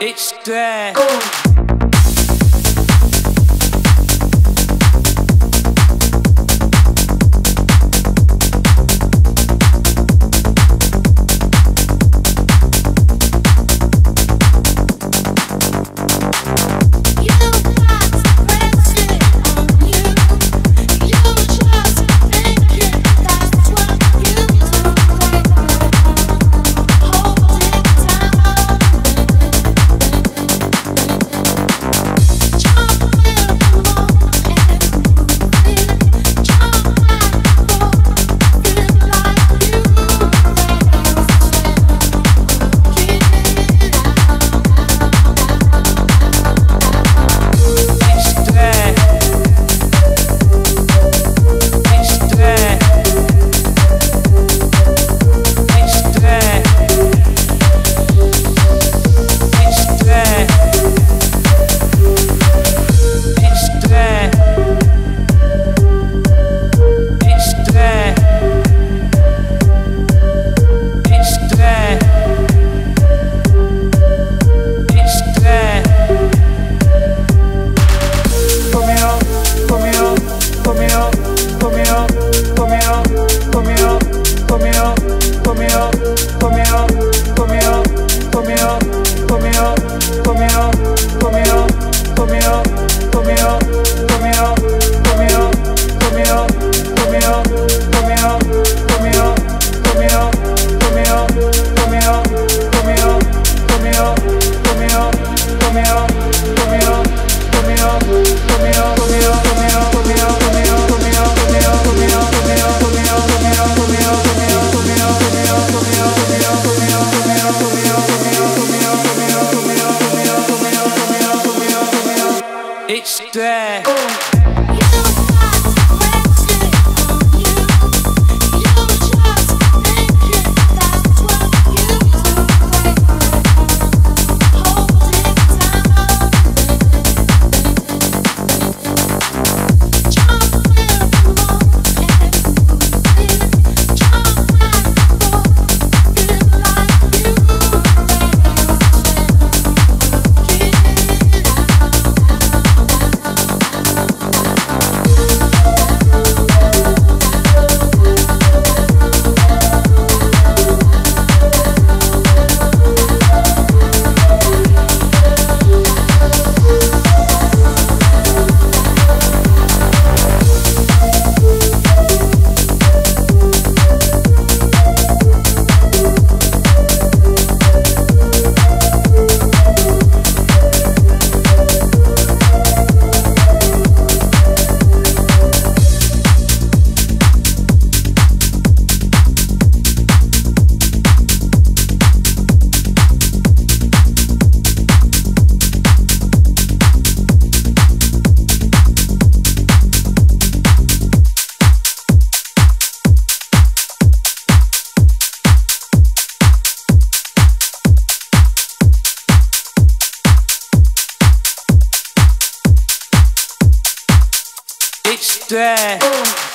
It's there. for me up. Big